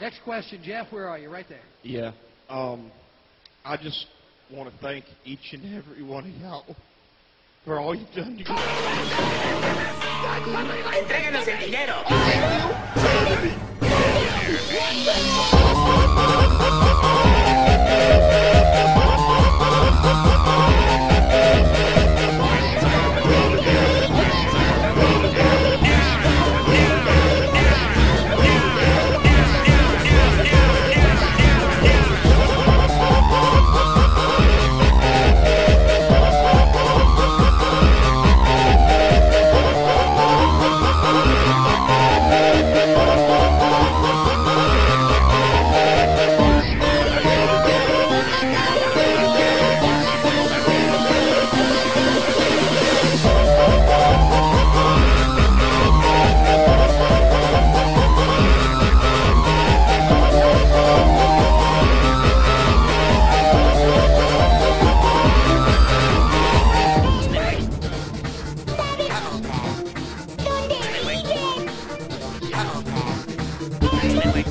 Next question, Jeff. Where are you? Right there. Yeah. Um, I just want to thank each and every one of y'all for all you've done. Entréguenos el dinero. Amendment.